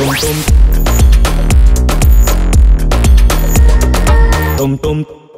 Tum tum. Tum tum.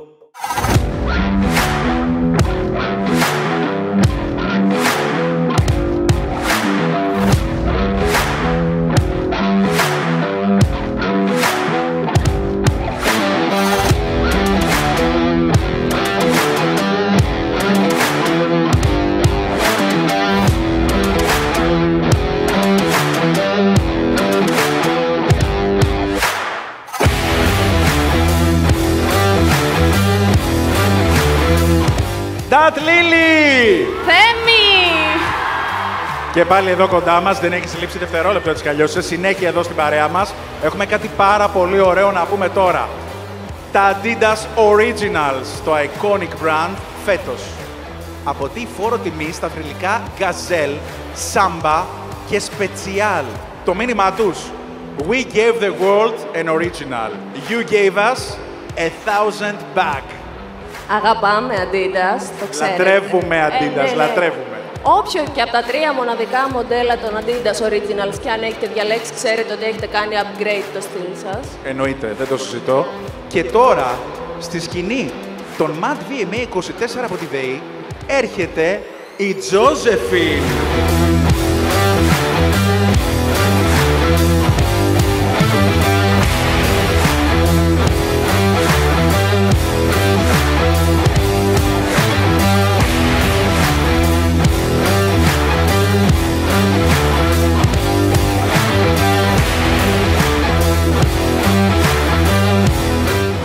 Ντάτ Λίλι! Θέμη! Και πάλι εδώ κοντά μας, δεν έχεις λείψει δευτερόλεπτο έτσι κι αλλιώς, σε συνέχεια εδώ στην παρέα μας. Έχουμε κάτι πάρα πολύ ωραίο να πούμε τώρα. Τα Adidas Originals, το iconic brand, φέτος. Από τι φόρο τιμή στα θρηλυκά Gazelle, Samba και Special. Το μήνυμά τους. We gave the world an original. You gave us a thousand back. Αγαπάμε Adidas, το ξέρετε. Λατρεύουμε Ε, Adidas, ναι, ναι. λατρεύουμε. Όποιο και από τα τρία μοναδικά μοντέλα των Adidas Originals και αν έχετε διαλέξει, ξέρετε ότι έχετε κάνει upgrade το στυλ σας. Εννοείται, δεν το συζητώ. Και τώρα, στη σκηνή των Mad VMA 24 από τη ΔΕΗ, έρχεται η Τζόζεφιν.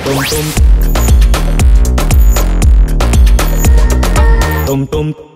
tôm tôm. Tôm tôm.